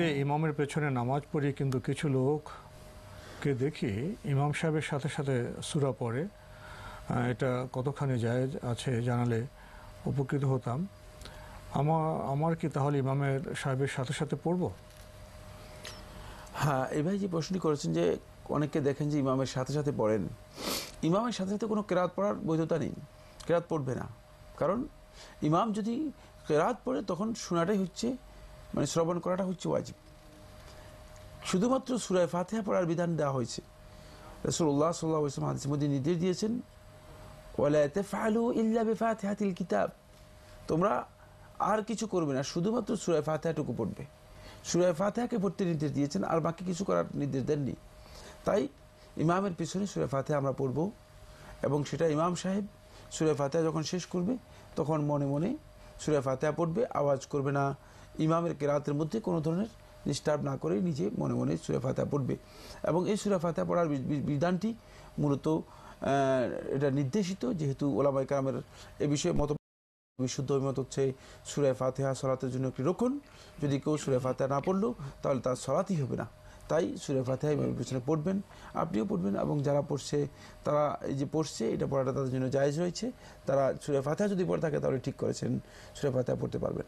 মসজিদে ইমামের পেছনে নামাজ পড়ি, কিন্তু কিছু লোককে দেখি ইমাম সাহেবের সাথে সাথে সুরা পড়ে। এটা কতখানি জায়েজ আছে জানালে উপকৃত হতাম। আমার আমার কি তাহলে ইমামের সাহেবের সাথে সাথে পড়ব? হ্যাঁ এ ভাই যে প্রশ্নটি করেছেন যে অনেকে দেখেন যে ইমামের সাথে সাথে পড়েন, ইমামের সাথে সাথে কোনো কেরাত পড়ার বৈধতা নেই, কেরাত পড়বে না। কারণ ইমাম যদি কেরাত পড়ে, তখন শোনাটাই হচ্ছে মানে শ্রবণ করাটা হচ্ছে ওয়াজিব। শুধুমাত্র সুরায় ফাতেহা পড়ার বিধান দেওয়া হয়েছে। রসুল্লাহ সাল্লাহ ইসলাম হাদিসের মধ্যে নির্দেশ দিয়েছেন বেফাতেহাতিল কিতাব। তোমরা আর কিছু করবে না, শুধুমাত্র সুরায় ফাতেহাটুকু পড়বে। সুরায় ফাতেহাকে পড়তে নির্দেশ দিয়েছেন, আর বাকি কিছু করার নির্দেশ দেননি। তাই ইমামের পিছনে সুরায় ফাতেহা আমরা পড়ব এবং সেটা ইমাম সাহেব সুরায় ফাতেহা যখন শেষ করবে, তখন মনে মনে সুরায় ফাতেহা পড়বে, আওয়াজ করবে না। ইমামের কেরাতের মধ্যে কোনো ধরনের ডিস্টার্ব না করে নিজে মনে মনে সুরা ফাতেহা পড়বে। এবং এই সুরা ফাতেহা পড়ার বিধানটি মূলত এটা নির্দেশিত যেহেতু ওলামাই কালামের এ বিষয়ে মত, বিশুদ্ধ অভিমত হচ্ছে সুরায় ফাতেহা সলাতের জন্য একটি রক্ষণ। যদি কেউ সুরায় ফাতেহা না পড়ল, তাহলে তার সলাতই হবে না। তাই সুরে ফাতেহা ইমামের পিছনে পড়বেন, আপনিও পড়বেন এবং যারা পড়ছে, তারা এই যে পড়ছে, এটা পড়াটা তাদের জন্য জায়জ রয়েছে। তারা সুরে ফাতেহা যদি পড়ে থাকে তাহলে ঠিক করেছেন, সুরে ফাতেহা পড়তে পারবেন।